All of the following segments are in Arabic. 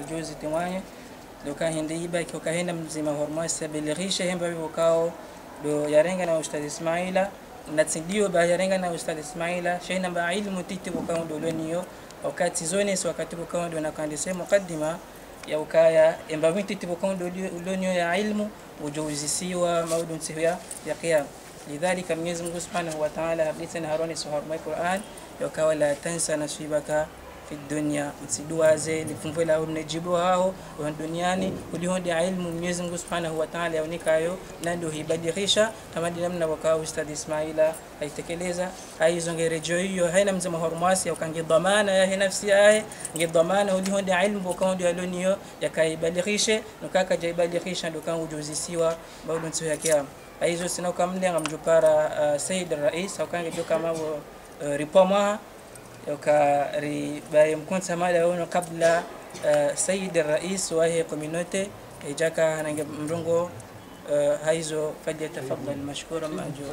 arjuzi tiwaye do ka hindi iba ko ka hinda mzima hormo se sabilirisha hemba biko kao do yarenga na ustadhi Ismaila na natsidio ba yarenga na ustadhi Ismaila shehna ba ilmu titi ko kao doloniyo wakati zone so wakati ko kao do na kandise mukaddima ya ukaya emba miti tipo kao doloniyo ya ilmu ujuzi siwa maudu nsihya ya qiyam. Lidhalika Mwenyezi Mungu Subhanahu wa Ta'ala habitana haroni so hormo Qur'an yakawa la tansa nasibaka fi dunya msiduaze lifumvwe la mnejibu hao wa duniani ulihonde ilmu Mwenyezi Mungu Subhanahu wa Ta'ala yaonikayo na ndio hibadilisha kama namna waka Ustadh Ismaila aitekeleza. Aizonge rejo hiyo haina mzima hormasi ukange dhamana ya nafsi yae nge dhamana ulihonde ilmu bokaonde aloniyo yakaibadilishe nukaka jaibadilisha ndio kan ujuzisiwa baudu nsu ya kiyama aizo sina kamlenga mjupara uh, Said Rais aukange joka kama uh, ripomwa wono kabla uh, Said Rais wa hii community ijaka hanange mrungo uh, haizo falyatafaddal mashkura majo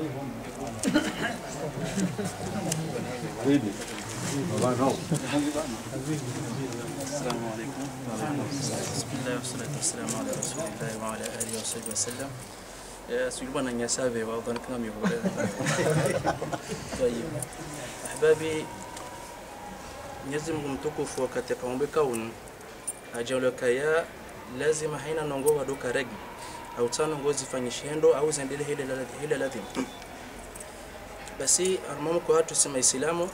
السلام عليكم بسم الله والصلاة والسلام على رسول الله وعلى آله وصحبه وسلم سيلبنا نيسابي وأظن كلام يقول طيب أحبابي Mwenyezi Mungu mtukufu wakati akaumbe kauni ajauleka ya lazima haina nongo waduka regi. Au tano ngozi fanye hendo au zendele hile hile ladhi basi armamu kwa watu sema Islamu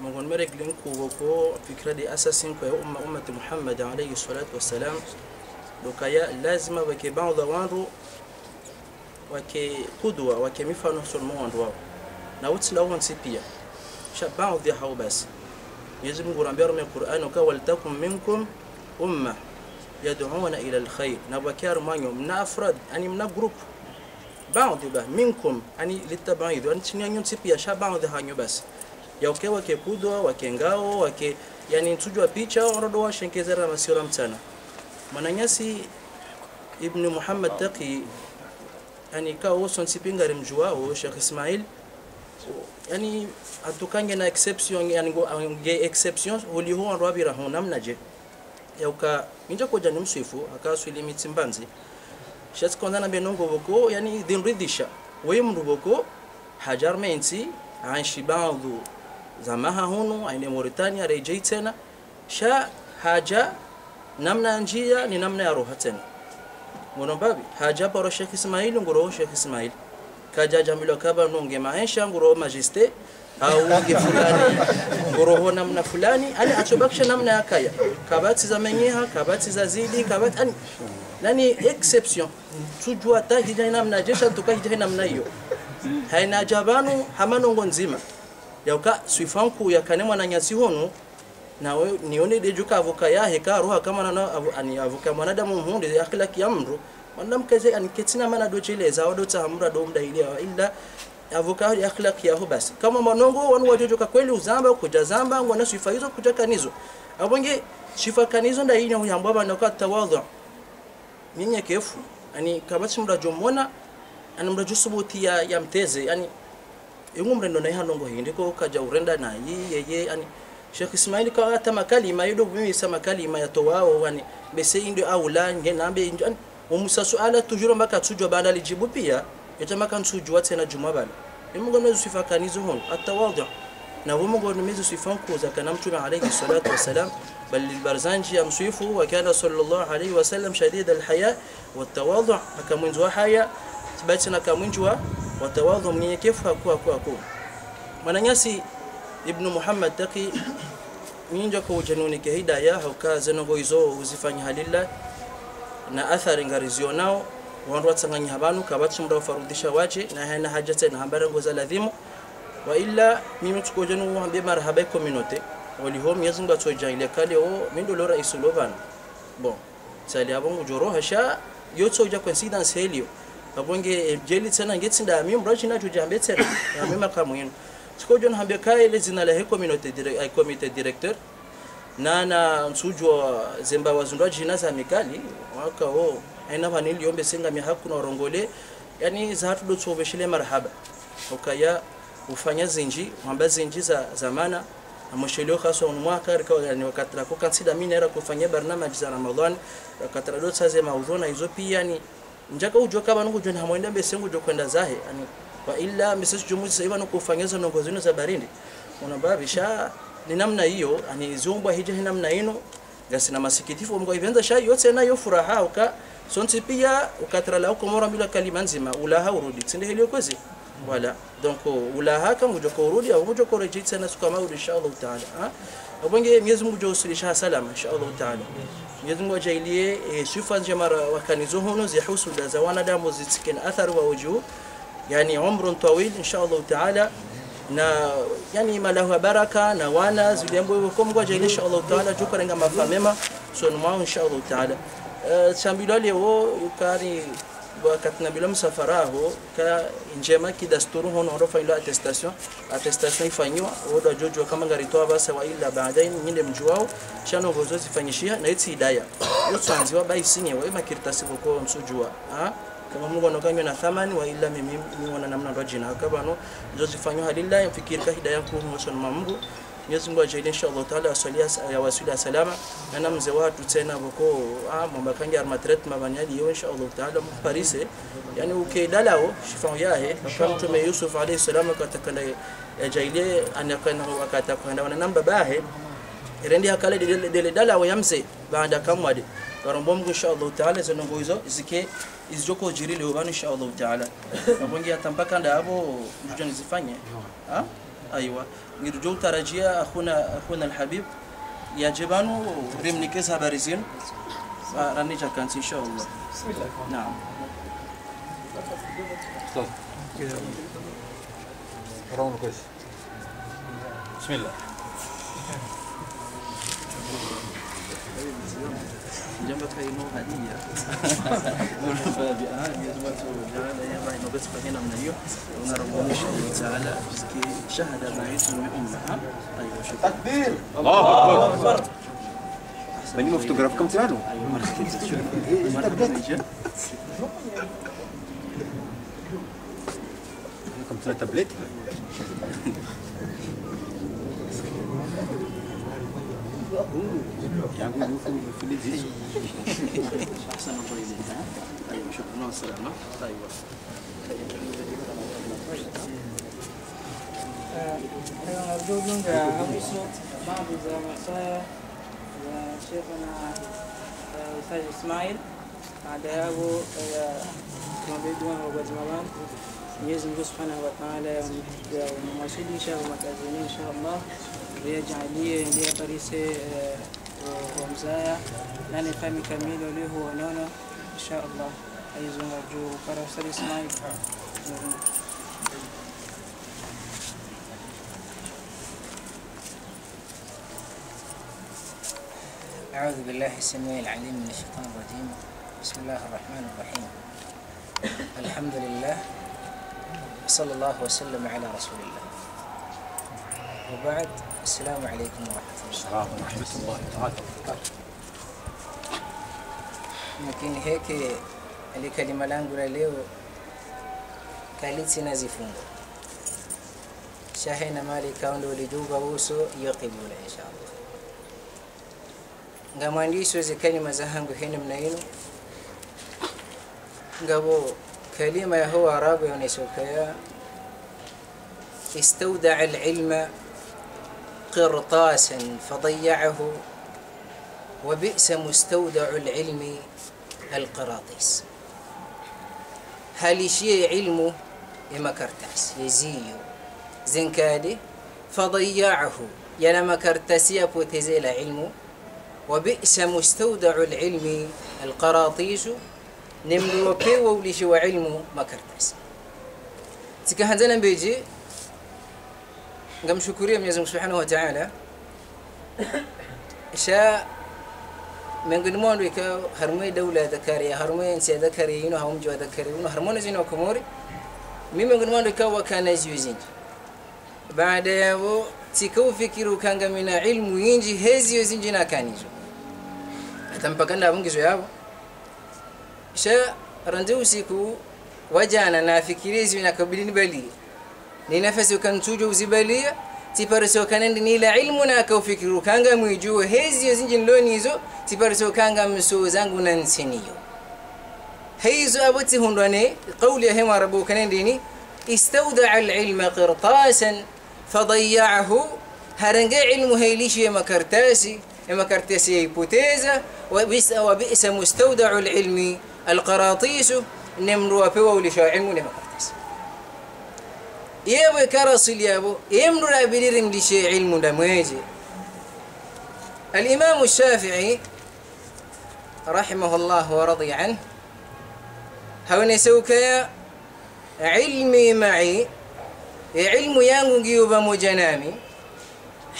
Mungu mere glinku ko fikra di asasin kwa ya umma ummati Muhammad alayhi salatu wassalam. Dokaya lazima wake baadha wandu wake kudwa wake mifano sulmo wandu wao. Na utsi lawan pia. Sha baadhi hao basi Mwenyezi Mungu anaambia Rumi Qur'an kwa waltakum minkum umma yad'una ila alkhair na bakar manyo mna afrad yani mna group baadhi ba minkum yani litabaidhu yani chini yanyo pia sha baadhi hanyo basi ya uke wake kudwa wake ngao wake yani tujwa picha orodo wa shenkezera masira mtana mananyasi ibn Muhammad Taqi yani ka woson sipinga rimjuao Sheikh Ismail yani atukange na exception yani ange exception holi ho rabira ho namna je? Yauka minja koja ni mswifu limit simbanzi shat konda na benongo boko yani dinridisha we mndu boko hajar menti anshi baadhi zamaha hunu aine Mauritania rejei tena. Sha haja namna njia ni namna ya roha tena. Mwanababi haja paro Sheikh Ismail ngoro Sheikh Ismail kaja jamilo kaba nunge maisha nguro majeste au nge fulani. Nguroho namna fulani ani achobakisha namna yakaya kabati za menyeha kabati za zidi kabati ani nani exception. Tujua ta hija namna jesha tuka hija namna hiyo. Haina jabanu hamanongo nzima. Yauka swifanku yakanemwa na nyasi honu nawe nione dejuka avoka yahe heka roha kama na avoka mwanadamu mhunde akhlaki ya mndu mwanamke anketina mana dojeleza docheleza odotambura domdailewa illa avuka ya akhlaki yaho basi. Kama mwanongo wanu watotoka kweli uzamba kuja kutazamba wana sifa hizo kuja kanizo. Abonge sifa kanizo nda hini ndaini huyambwa bana kwa tawadhu nyenyekefu ani kabati mrajomona ani mrajusubuti ya, ya mteze. Ani yungu mrendo na hano ngo hindi kwa kaja urenda na yi ye Ani. Sheikh Ismail kwa hata makalima yudo mimi sama makali ya towao wani bese ndio au la ngenambe ndio indio ani umusa suala tujuro mpaka tujwa bana lijibu pia yatamaka nsujwa tena juma bana imungo mezu sifa kanizo hon atawadhu na humungo mezu sifa kuza kana mtume alayhi salatu wasalam بل البرزنجي أمسويفه وكان صلى الله عليه وسلم شديد الحياء والتواضع أكمنجوا حياء تباتنا كمنجوا والتواضع من كيف أكو أكو أكو mananyasi ibnu muhammad taki minja ko januni ke hidaya hauka zenogo izo uzifanya halilla na athari ngarizio nao. Wandu watsanganya habanu kabatsi mda farudisha waje na hana haja tena. Hambara ngoza ladhimu wa illa mimi tukoje nu hambe marhaba community wali ho Mwenyezi Mungu atoja ile kale o mindo lora isulovan bon sali abongo joro hasha yo tsoja coincidence helio. Abonge jeli tena ngetsinda mimi mbrachi na tuja tena. Ya mema kamwino tukoje nu hambe kale zina la community direct committee director na msujwa zemba wazundwa jina za mikali waka o aina vanili yombe senga mihaku na orongole yani za hatu do tsobeshile marhaba. Ukaya ufanya zinji mwamba zinji za zamana amoshelio khaswa mwaka rika yani wakati la kukansida mimi naera kufanya barnamiji za Ramadhani wakati la dot saze maudhona hizo pia ni njaka ujwa kama nungu jona hamwenda mbese jo kwenda zahe yani wa illa misasi jumuzi sasa hivi kufanyia nongo zino za barindi. Unababisha ni namna hiyo ani zumbwa hije namna ino gasi na masikitifu mko ivenza sha yote nayo furaha uka sonti pia ukatra la uko mora bila kalima nzima ulaha urudi tsinde hilio kwezi wala donc ulaha kama ujo ko urudi au ujo ko rejit sana suka maudi inshallah taala ha abonge Mwenyezi Mungu josilisha salama inshallah taala Mwenyezi Mungu ajailie e, sifa njema wakanizo hono zihusu da za wanadamu zitiken athar wa wujuh yani umrun tawil inshallah taala na yani malahu baraka na wana zilembo kwa Mungu ajailie inshallah taala jukarenga mafamema son mwao inshallah taala. Uh, shambilo leo yukari wakati msafara msafaraho ka njema kidasturu hono rofa failo attestation attestation ifanywa oda jojo kama ngaritoa basa wa ila baadaye nyinde mjuao shano gozo zifanyishia na iti hidaya yo tsanziwa bai sinye wa makirtasi kwa msujua ha kama Mungu anokanywa na thamani wa ila mimi niona namna ndo jina hakabano zozifanywa mfikiri kahida yako ku mwason Mungu. Mwenyezi Mungu ajalie inshallah taala asalia ya wasila salama. Na namze watu tena boko ah mamba kangi armatret mabanyali yo inshallah taala mparise yani ukeidalao shifao yahe kama mtume Yusuf alayhi salam katakanda ajalie anakana wakata kwenda na namba bahe. Irendi akale dele dala wa yamse baada kamwade karombo Mungu inshallah taala zinongo hizo zike izijoko jirili ubani inshallah taala nabongi atampaka ndabo ndio nizifanye? Ah أيوه نرجو ترجيا اخونا اخونا الحبيب يجب ان رمنكز هبارزين راني كانت ان شاء الله بسم الله نعم بسم الله بس فهنا من اليوم ونرجو ان شاء الله تعالى yangu nufu mfululizo sana kwa hizi mshukrani sana taiwa tunazungumza kuhusu mambo za Masaya za Sheikhna Ustadh Ismail adabu ya mabidi wangu kwa jamaa Mwenyezi Mungu Subhanahu wa Ta'ala ya mwashidi inshallah makazini inshallah ليجعليه ليه بريسي ومزايا آه، آه، لاني فامي كميلو لي هو نونو. إن شاء الله. عايزو نرجو كراسري سماي أعوذ بالله السميع العليم من الشيطان الرجيم. بسم الله الرحمن الرحيم. الحمد لله. وصلى الله وسلم على رسول الله. وبعد السلام عليكم ورحمة الله. السلام ورحمة الله تعالى وبركاته. لكن هيك الكلمة لانقولا ليو كاليتسي نازفون شاهينا مالي كاوندو لدوبا ووسو يقبولا إن شاء الله. غمان ليسو زي كلمة زهانقو هنا منينو غبو كلمة هو عربي ونسوكايا استودع العلم قرطاسا فضيعه وبئس مستودع العلم القراطيس. هالشيء علمه يما كرتاس يزيو زنكادي فضيعه. يلما كرتاس يبوتزيل علمه وبئس مستودع العلم القراطيس. نملو بي وليش وعلمه ما كرتاس تكهنزنا بيجي ngamshukuria Mwenyezi Mungu Subhanahu wa Ta'ala. Isha mengine mwandu ikao harumwe daula ya Zakaria, harumwe nchi ya Zakaria, ino hao mji wa Zakaria, ino harmoni zini wa Komori. Mimi mengine mwandu ikao wakana zini. Baada ya wo tika kanga mina ilmu inji hezi zinji na kanizo. Atampakana bungizo yabo. Isha randu usiku wajana na afikirizi na kabilini bali لنفسه كان توجو زبالية تبارسه كان عندنا علم هناك وفكره كان عم يجوا هذي يزنجن لونيزو. تبارسه كان عم يسوي زنجون انسنيو هيزو أبوتي هنواني قولي هما ربو كان عندنا استودع العلم قرطاسا. فضيعه. هرنجا علم هيليش يا مكرتاسي. يا مكرتاسي هيبوتيزا. وبئس وبئس مستودع العلم القراطيس. نمر وفوا ولشاعر علم نمر يبو كرسل يبو يمنو لا بيرين لشي علم لا ميجي الامام الشافعي رحمه الله ورضي عنه هون سوكا علمي معي علم يانغو جيوبا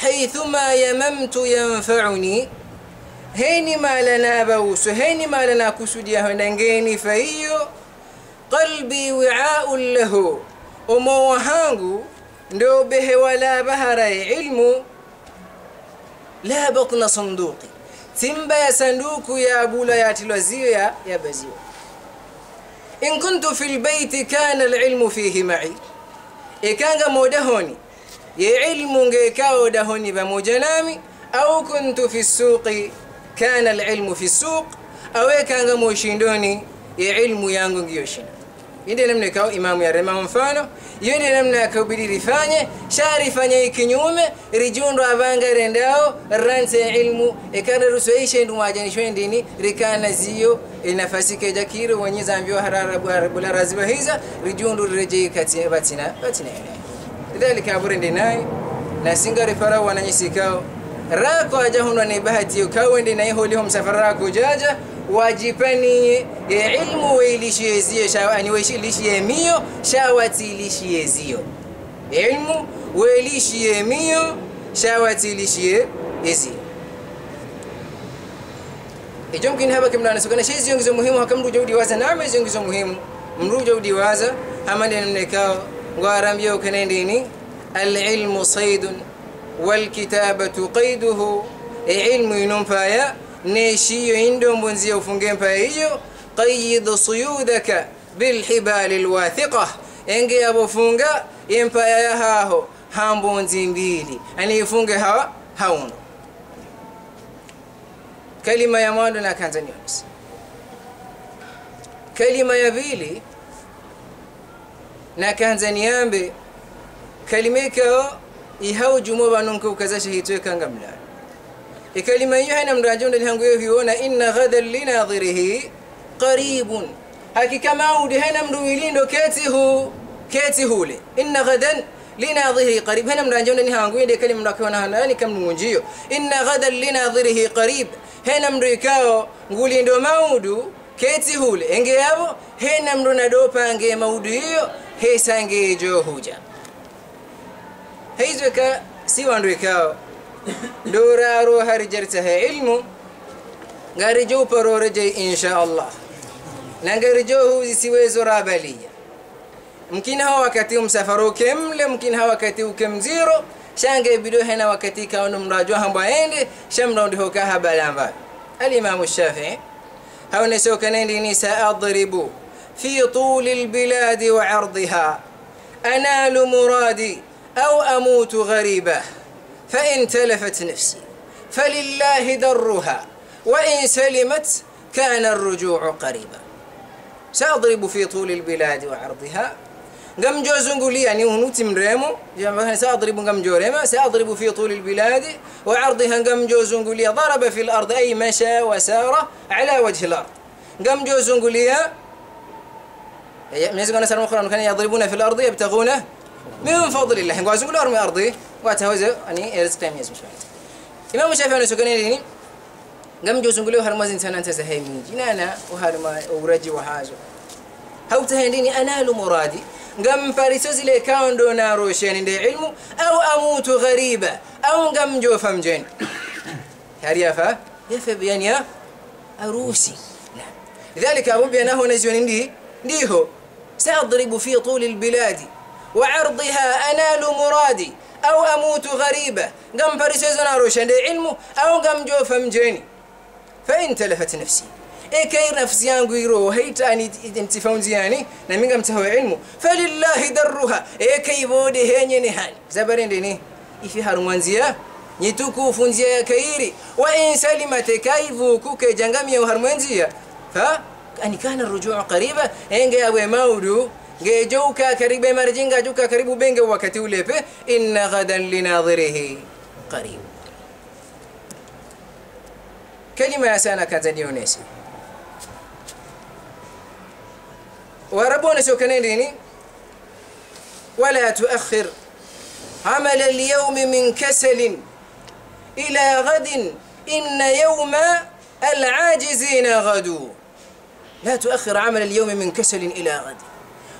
حيثما يممت ينفعني هيني ما لنا بوس هيني ما لنا كسود يا فهي قلبي وعاء له umowa hangu bahara ya ilmu. La batna sanduqi. Simba ya sanduku ya abula yatilwa ziyo ya yabaziwa in kuntu fi lbeiti kana alilmu fihi mai. Ikanga modahoni ye ilmu ngekao dahoni pamoja nami. Au kuntu fi suqi kana alilmu fi suq. Awekanga moshindoni ye ilmu yangu ngiyoshinda inde namna ikawa imamu yarema mfano. Yende namna akabidi rifanye sharifanye ikinyume rijundo avanga rendao ranse ilmu ikana rusoishe ndu majanishwe ndini rikana ziyo inafasi keja kiro wenye zambio harara bula raziba hiza rijundo reje kati batina batina lidhalika aburende naye na singari farao wananyisikao rako ajahunwa ni bahati yo kawende na iholiho msafara rako jaja واجباني علم ويليشيزيو شاو اني ويليشيميو شاواتي ليشيزيو علم ويليشيميو شاواتي ليشيزيو ايجوم كين هبا كمنا نسوكنا شيء زيون زي مهم هكم رو جودي وازا نعم زيون زي مهم مرو جودي وازا هما دين نكاو غارم يو كنديني العلم صيد والكتابة قيده علم ينفايا فيا neeshiyo indombonziya ufunge mpaijo qayidu suyudaka bilhibali lwathiqa enge yabofunga empaya yahaho hambonzi mbili. Aniifunge hawa haundo kalima ya mwando na kanzanios kalima ya pili na kanzaniambe kalimekao ihau jumuva nunkukazasha hitwekanga mlalo ikalima hiyo haina mrajonda lihangu hiyo hiona inna ghadan linadhirihi qaribun. Hakika maudi haina mruwilindo keti hu keti hule. Inna ghadan linadhirihi qarib. Haina mrajonda lihangu hiyo kalima mrakona hanani kamnunjio inna ghadan linadhirihi qarib. Haina mrikao ngulindo maudu keti hule. Enge yabo haina mruna dopa nge maudu hiyo hesange jo huja. Hizo ka دورا رو هر جرته علم غارجو برورجي إن شاء الله. نغارجو هو سيوي زرابلي ممكن ها وقتي مسافرو كم؟ ممكن ها وقتي كم؟ زيرو. شانغ بيدو هنا وقتي كانوا مراجو هم بايند شمرو دي هوكا هبلان الإمام الشافعي. هاو نسو كنين لي نساء اضربوا في طول البلاد وعرضها. أنال مرادي أو أموت غريبة. فإن تلفت نفسي فلله درها وإن سلمت كان الرجوع قريبا سأضرب في طول البلاد وعرضها قم جوزنقولي يعني ونوتي مريمو سأضرب قم جوريما سأضرب في طول البلاد وعرضها قم جوزنقولي ضرب في الأرض أي مشى وسار على وجه الأرض قم جوزنقولي من سنة أخرى كانوا يضربون في الأرض يبتغون من فضل الله نقول أرمي أرضي واتهوز أني رزق تام يسمع إمام الشافعي أنا سكني ليني قام جوز نقول له هرمزين سنة أنت زهيمي جنانا وهرما ورجي وحاجة هاو تهنديني أنا مرادي هو سأضرب في طول البلاد وعرضها أنال مرادي أو أموت غريبة. قم فرسيزنا روشن دي علمه أو قم جو فمجيني فإن تلفت نفسي. إيه كي نفسي ينقيرو هيت أني انت فونزياني نمين قم تهوي علمه. فلله درها. إيه كي بودي هيني نهاني زبرين ديني. harumwa nzia nyitukufu nzia ya kairi wa in salimate kaivuku kejangamia harumwa nzia ha ani kana rujuu qariba enge awe maudu جوكا كريب مرجينجا جوكا كريب بينجا وكتولي في إن غدا لناظره قريب كلمة يا سانا كانت وربنا سكنين ولا تؤخر عمل اليوم من كسل إلى غد إن يوم العاجزين غدو لا تؤخر عمل اليوم من كسل إلى غد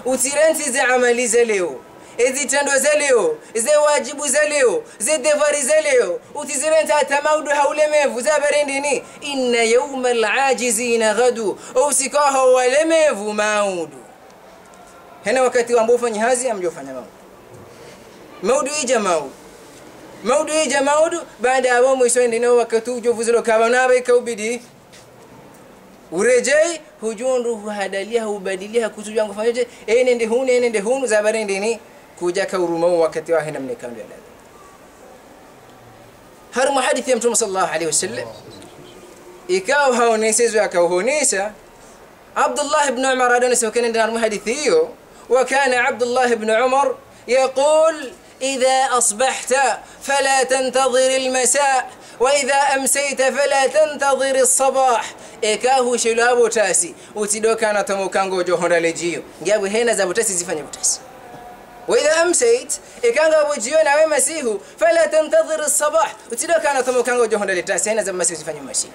utiranti ze amali ze leo. Ezitendo ze leo ze wajibu ze leo ze devari ze leo. Utizirenta atamaudu haulemevu za barendini inna yauma alajizina ghadu. Usikaho walemevu maudu. Hena wakati ambao ufanye hazi amjofanya maudu. Maudu ija maudu. Maudu ija maudu baada ya wao mwisho ndino wakati ujovuzilo kaba nabe kaubidi. Urejei hujundu huhadalia hubadilia kutujua ngufanyaje ene ndi hunu ene ndi hunu zabare ndini kuja kauruma wakati wa hina mnekambi ala har muhadithi ya mtume sallallahu alaihi wasallam ikao haonesezwe akauhonesha Abdullah ibn Umar adonesha wakana ndani muhadithi hiyo وكان عبد الله بن عمر يقول إذا أصبحت فلا تنتظر المساء وإذا أمسيت فلا تنتظر الصباح ekahu shelo abotasi utsidokana tomokango ojohondale jiyo ngiabwe hena za botasi zifanye botasi waidha amsait ikanga abujiyo nawe masihu fala tantadhir sabah. Utsidokana tomokanga ojohondale tasi hena za masihu zifanye masihu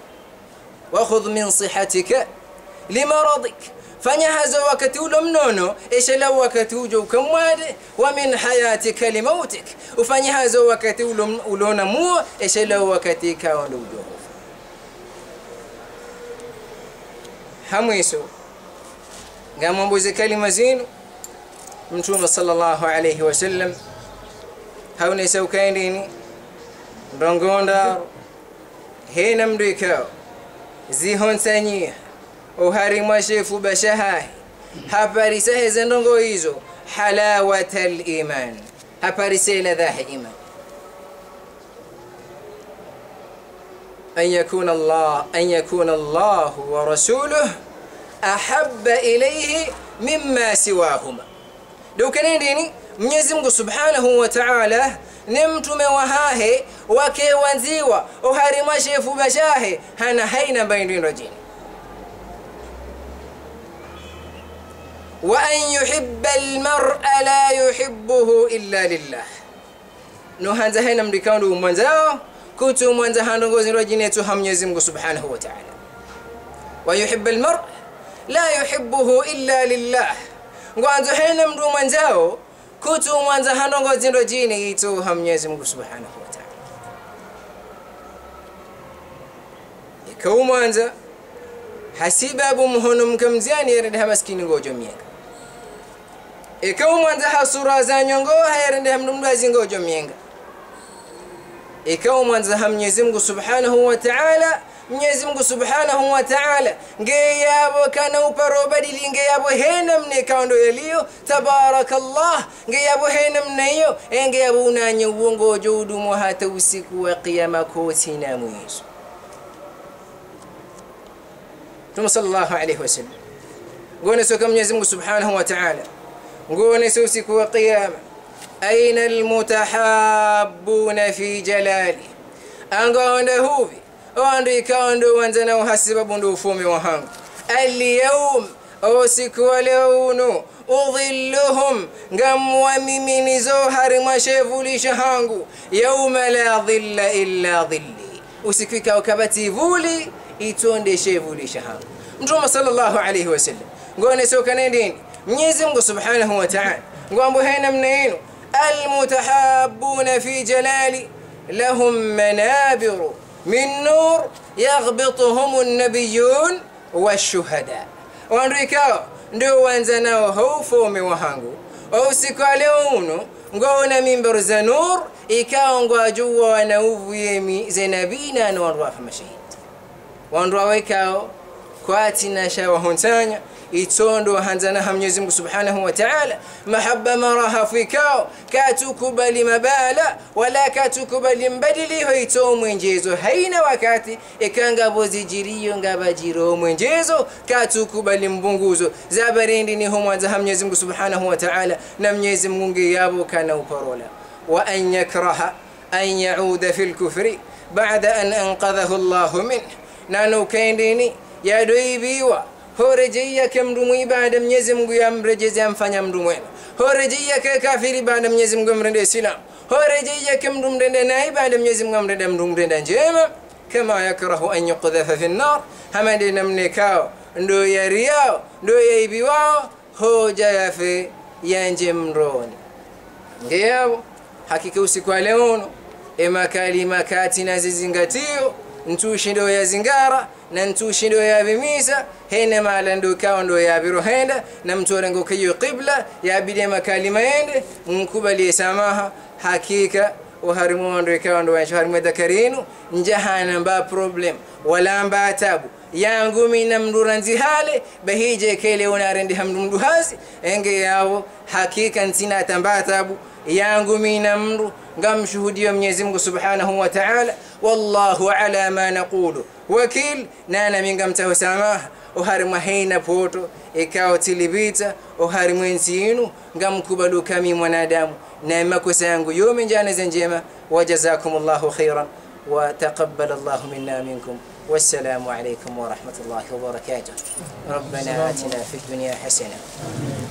wakhudh min sihatika limaradik fanya hazo wakati ulo mnono eshela wakati ujo ukamwade. Wa min hayatika limautik ufanye hazo wakati ulona muo eshela wakati kaondo ujoho hamwiso ngamwambuze kalima zinu mtume sallallahu alayhi wasallam haunesa ukaendini ndongondaro hena mndu ikao zihonsanyia uharimwa shefu bashahahi haparisaheze ndongo hizo halawata liman haparise ladhahi iman أن يكون الله أن يكون الله ورسوله أحب إليه مما سواهما لو كان ديني Mwenyezi Mungu Subhanahu wa Ta'ala ni mtume wa hahe wake wanziwa uharima shefu bashahe hana haina baindino jini وأن يحب المرء لا يحبه إلا لله نوهانزا هنا مدكاندو مwanzao kutu mwanza handongozi ndo jini yetu Mwenyezi Mungu Subhanahu wa Ta'ala ويحب المرء la yuhibbuhu illa lillah. Ngwanzo hene mndu mwanjao kutu mwanza hanongo zindo jini itu hamnyezi mungu subhanahu wataala ikau mwanza hasibabu muhono mkamziani yerendeha maskini ngojo mienga. Ikau mwanza hasura za nyongo hayerendeha mndu mndu azingojo mienga. Ikau mwanza ha mnyezi mungu subhanahu wataala Mwenyezi Mungu Subhanahu wa Ta'ala ngeyabo kana uparo badili hena mne kaundo yaliyo tabarakallah ngeyabo hena mneyo ngeyabo unanye uongo jodumu hata usiku wa kiyama koti na mwisho Mtume sallallahu alayhi wasallam ngone soka Mwenyezi Mungu Subhanahu wa Ta'ala ngone so siku wa kiyama aina almutahabbuna fi jalali angaonda huvi واندو يكاوندو وانزنا وحسب بندو فومي وهم اليوم أو سكوا لونو أظلهم قم ومي زوهر ما شافوا لي شهانغو يوم لا ظل إلا ظلي وسكفيك وكبتي فولي إتون دي شافوا لي شهانغو مجوما صلى الله عليه وسلم قولنا سو كنين نيزم سبحانه وتعالى قوام بهين منين المتحابون في جلالي لهم منابر من نور يغبطهم النبيون والشهداء وانريكاو ndio wanza nao haufomi wahangu usiku wa leo uno ngona mimbaru za nur ikawa ngwajua wanauvu yemi zenabina na wandu wafa mashahidi wandu wawekao kwatina shawahuntanya itondo hanzana ha Mwenyezi Mungu Subhanahu wa Ta'ala mahabba maraha fikao katukubali mabala wala katukubali mbadiliho ito mwenjezo haina wakati ikanga bozijiriyo ngabajiro mwenjezo katukubali mbunguzo zabarindi ni homwanza ha Mwenyezi Mungu Subhanahu wa Ta'ala na Mwenyezi Mungu yabo kana uparola wa an yakraha an yauda fil kufri ba'da an anqadhahu Allah min nanu kaindini yadoibiwa horejea ke mndu mwibada Mwenyezi Mungu yamrejeze amfanya mndu mwema. Horejea ke kafiri baada Mwenyezi Mungu amrende Islam. Horejea ke mndu mrende na ibada Mwenyezi Mungu amrende mndu mrende njema. Kama yakrahu an yuqdhafa fi an-nar hamadi namne kao. Ndo yao ndo ya wao hoja yafe yanje mroni ngeyabo hakika usiku wa leo emakalima kati na ntushi ndo yazingara na ntushi ndo yabimisa hene mala ndo kawa ndo yabirohenda na mtorengo kiyo qibla yabide makalima yende mkubalie samaha hakika uharimu ndo ikawa ndo wansho harimu dakarinu njahana mba problem wala mba tabu yangu mina mndura hale bahije kele unarendi hamdu mduhazi enge yawo hakika ntina tambatabu tabu yangu mina mndu ngamshuhudia Mwenyezi Mungu Subhanahu wa Ta'ala wallahu ala ma naqulu wakil nana minga mtaho samaha uharimu haina poto ikao tilibita uharimu ensinu ngamkubalu kami mwanadamu na makosa yangu yote njana njema wajazakumullahu khairan وتقبل الله منا منكم والسلام عليكم ورحمة الله وبركاته. ربنا آتنا في الدنيا حسنة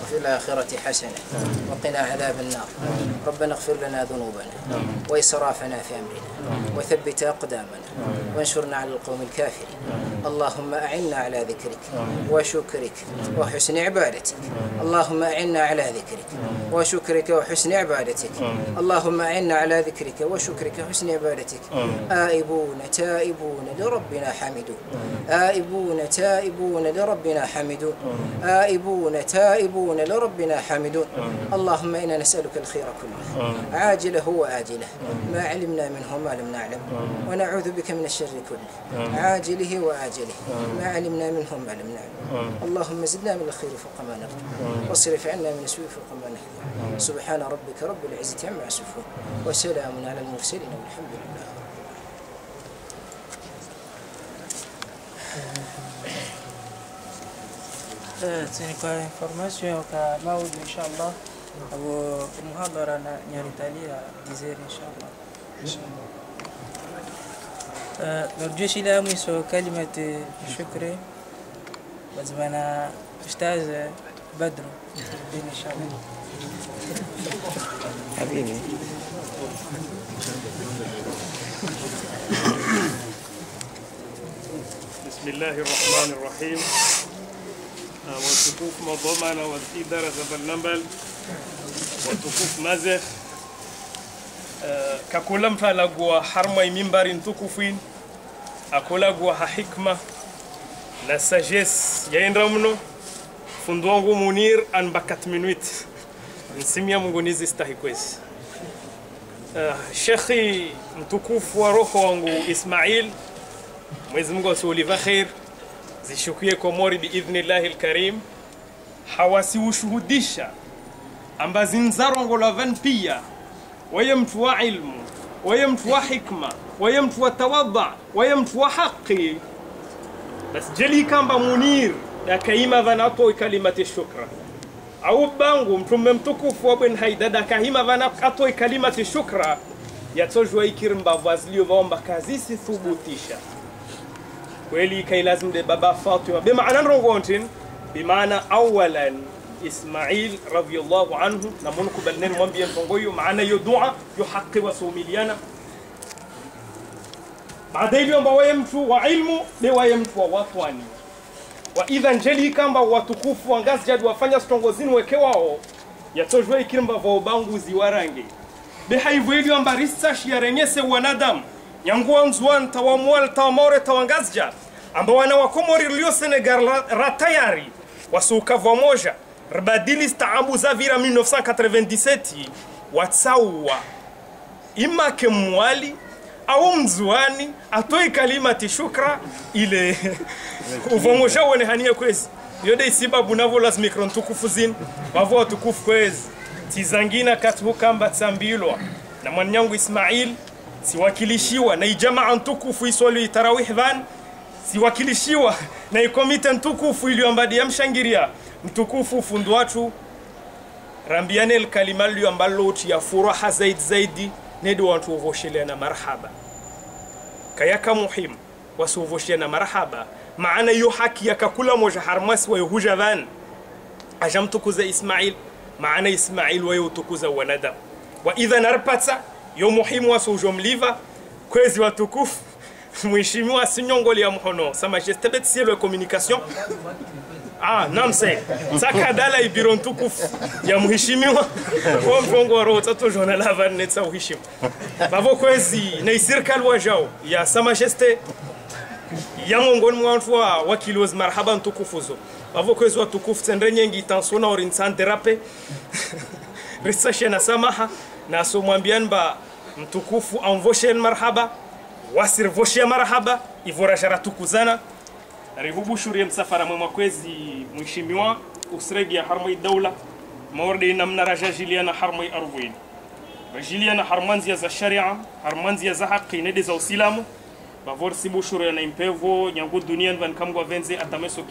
وفي الآخرة حسنة وقنا عذاب النار. ربنا اغفر لنا ذنوبنا وإسرافنا في أمرنا وثبت أقدامنا وانشرنا على القوم الكافرين. اللهم أعنا على ذكرك وشكرك وحسن عبادتك. اللهم أعنا على ذكرك وشكرك وحسن عبادتك. اللهم أعنا على ذكرك وشكرك وحسن عبادتك. آئبون تائبون لربنا حامدون آئبون تائبون لربنا حامدون آئبون تائبون لربنا حامدون اللهم إنا نسألك الخير كله. عاجله وآجله. ما علمنا منه ما لم نعلم. ونعوذ بك من الشر كله. عاجله وآجله. ما علمنا منه ما لم نعلم. اللهم زدنا من الخير فوق ما نرجو واصرف عنا من السوء فوق ما نحذر سبحان ربك رب العزة عما يصفون. وسلام على المرسلين والحمد لله. Ni kwa information ka maud inshallah abo muhadara na nyaritalia dizeri inshallah نرجو شي لا ميسو كلمة شكر بزمنا أستاذ بدر إن شاء الله حبيبي بسم الله الرحمن الرحيم آه، وتكوف مضمنا وفي درجة بالنبل وتكوف مزخ آه، mtu alagua harmai mimbari ntukufin akolagua ha hikma na sagesse yaenda mno fundo wangu munir an bakat minuit nsimia mungu nizi stahi kwezi uh, shekhi mtukufu wa roho wangu ismail Mwenyezi Mungu asiuliva khair zishukie Komori biidhnillahi lkarim hawasiushuhudisha ambazi nzarongolavan pia weye mtu wa ilmu weye mtu wa hikma weye mtu wa tawadha weye mtu wa haqi bas jeli kamba munir yakaima vanato kalimati shukra au bangu mtume mtukufu wabwen haidada kahima vana atoi kalimati shukra yatojwa ikirmbavu azilio vaomba kazisi thubutisha kweli kay lazimde baba fatima. Ɓe manan ron gontin ɓe awalan ismail radiallahu anhu namon ko ɓal nen mon mbiyen yo du'a yo haqqe wa somiliyana baada hivyo ambao waye mtu wa ilmu de waye mtu wa watu wani. Wa idha njeli kamba watukufu wa ngazi jadi wafanya stongozini weke wao yatojwe ikiramba vaobanguzi warange be haivyo hivyo amba research yarenyese wanadamu nyangua nzuan tawamwal tawamore tawangazja ambao wana wakomori lio Senegal ratayari wasuka vamoja rbadili staabu za vira 1997 watsaua ima ke mwali au mzuani atoi kalimati shukra ile uvamoja uonehania kwezi. Yode isibabu navo lazimikro ntukufu zini wavo watukufu kwezi. Tizangina katuhu kamba tsambilwa na mwanyangu ismail siwakilishiwa na ijamaa ntukufu iswali itarawih van siwakilishiwa na ikomite ntukufu iliyoambadi yamshangiria mtukufu fundu watu. Rambiane lkalima lyo ambalo ya furaha zaidi zaidi nedi wantu uvosheleana marhaba. Kayaka muhimu wasiuvosheleana marhaba. Maana iyo haki yakakula moja harmasi wayohuja van ajamtukuza ismail. Maana ismail wayeutukuza wanadamu wa idha narpatsa yo muhimu wasiujomliva kwezi watukufu sinyongoli ya mhono. Sa majesté betsielo ya communication ah namse sakadala ibiro ntukufu ya mheshimiwa. Kwa mgongo wa roho tato jona la vanne tsa uheshimu bavo kwezi na isirkal wajao ya sa majesté ya ngongoni mwantu wa wakilos marhaba ntukufuzo bavo kwezi watukufu tsendre nyengi tansona orinsan derape risashe na samaha na so mba ba mtukufu amvoshen marhaba wasirvoshe marhaba ivorashara tukuzana. Rihubushurie msafara mwema kwezi mheshimiwa usregia harmoi daula maorde namna rajajiliana harmoi arvoini rajiliana harmanzia za sharia harmanzia za haki nede za usilamu. Bavor sibushuria na impevo nyangu dunia van kamgwa venze atameso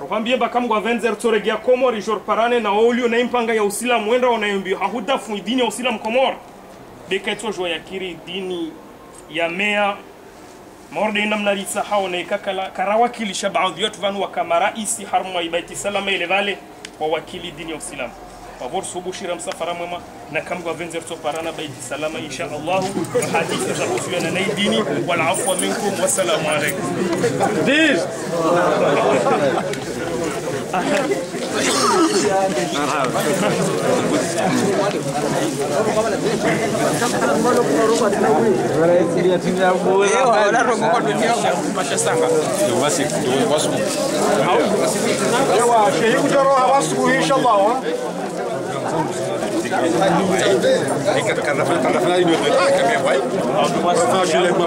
ruhambie bakamgwa venze rtoregia komor jor parane na olio na impanga ya usilamu wenda wanayombi hahudafu dini ya usilamu komor bekaitwa jwa yakiri dini ya mea morde namna risa hao na ikakala karawakilisha baadhi yetu vanu wakamaraisi wa ibaiti salama ile vale wawakili dini ya usilamu wavor subushira msafara mwema parana baiti salama insha Allah hadithi za kuhusiana na dini wal afwa minkum wassalamu alaikum dir basi wasku karafana ini kami apa కలఫలా కమ్మే bye professional ఎక్కువ